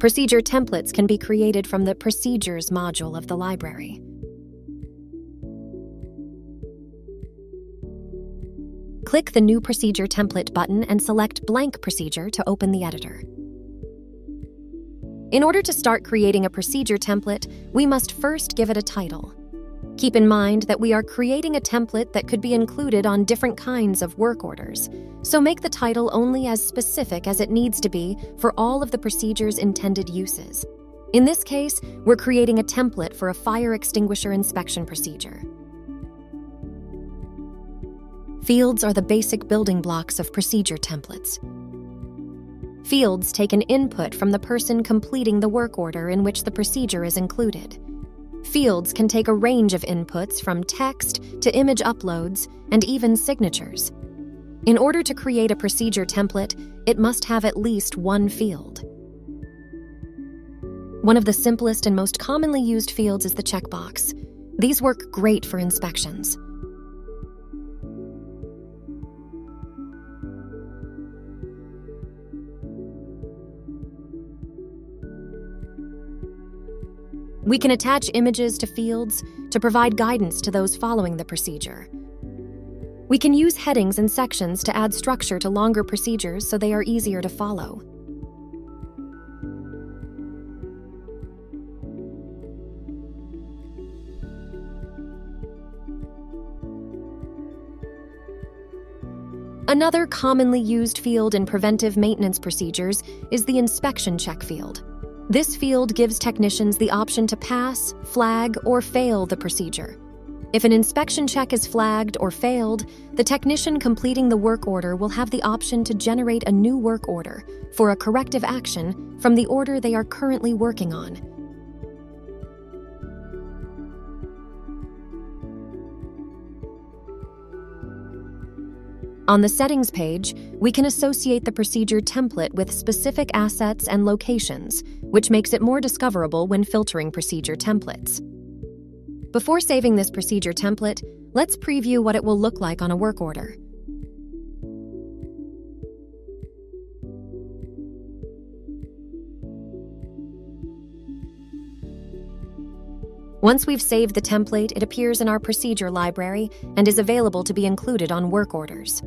Procedure templates can be created from the Procedures module of the library. Click the New Procedure Template button and select Blank Procedure to open the editor. In order to start creating a procedure template, we must first give it a title. Keep in mind that we are creating a template that could be included on different kinds of work orders, so make the title only as specific as it needs to be for all of the procedure's intended uses. In this case, we're creating a template for a fire extinguisher inspection procedure. Fields are the basic building blocks of procedure templates. Fields take an input from the person completing the work order in which the procedure is included. Fields can take a range of inputs from text to image uploads and even signatures. In order to create a procedure template, it must have at least one field. One of the simplest and most commonly used fields is the checkbox. These work great for inspections. We can attach images to fields to provide guidance to those following the procedure. We can use headings and sections to add structure to longer procedures so they are easier to follow. Another commonly used field in preventive maintenance procedures is the inspection check field. This field gives technicians the option to pass, flag, or fail the procedure. If an inspection check is flagged or failed, the technician completing the work order will have the option to generate a new work order for a corrective action from the order they are currently working on. On the Settings page, we can associate the procedure template with specific assets and locations, which makes it more discoverable when filtering procedure templates. Before saving this procedure template, let's preview what it will look like on a work order. Once we've saved the template, it appears in our procedure library and is available to be included on work orders.